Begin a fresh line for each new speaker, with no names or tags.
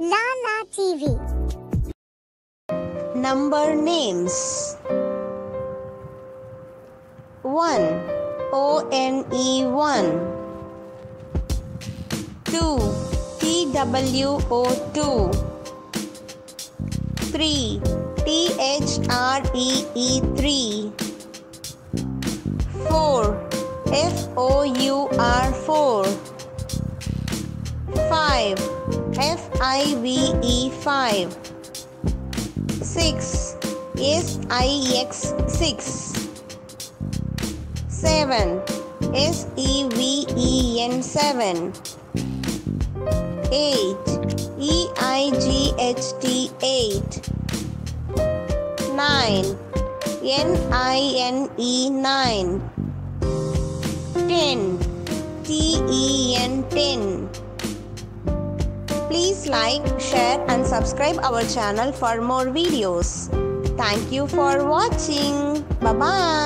Laa Laa TV.
Number names. 1 O N E 1 2 T W O 2 3 T H R E E 3 4 F O U R 4 5 F I V E 5 6 S I X 6 7 S E V E N 7 8 E I G H T 8 9 N I N E 9 10 T E N 10 Please like, share and subscribe our channel for more videos. Thank you for watching. Bye bye.